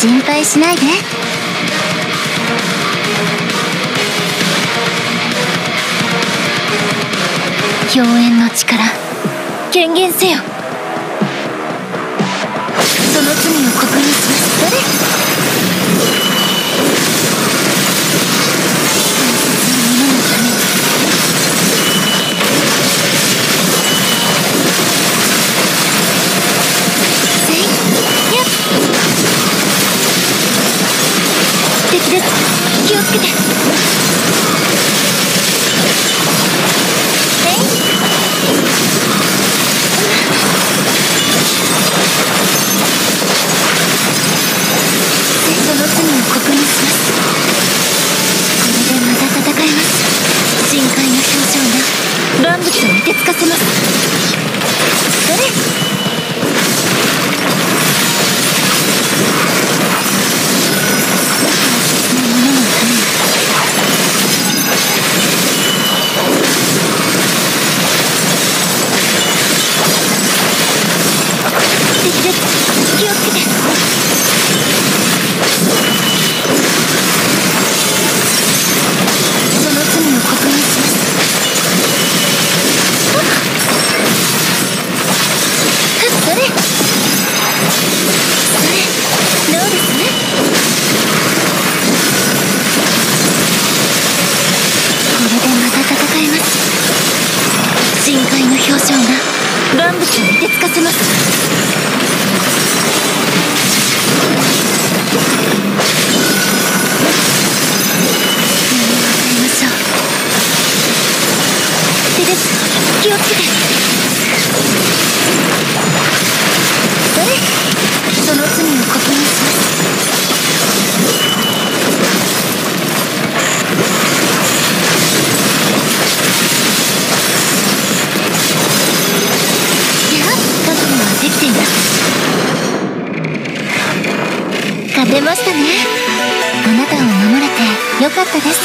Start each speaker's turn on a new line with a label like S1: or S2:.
S1: 心配しないで。妖艶の力権限せよ。敵です気をつけて。えい。その罪を刻印します。これでまた戦えます。深海の表情が万物を凍てつかせます。人海の表情が万物を凍てつかせます。ます勝てましたね。あなたを守れてよかったです。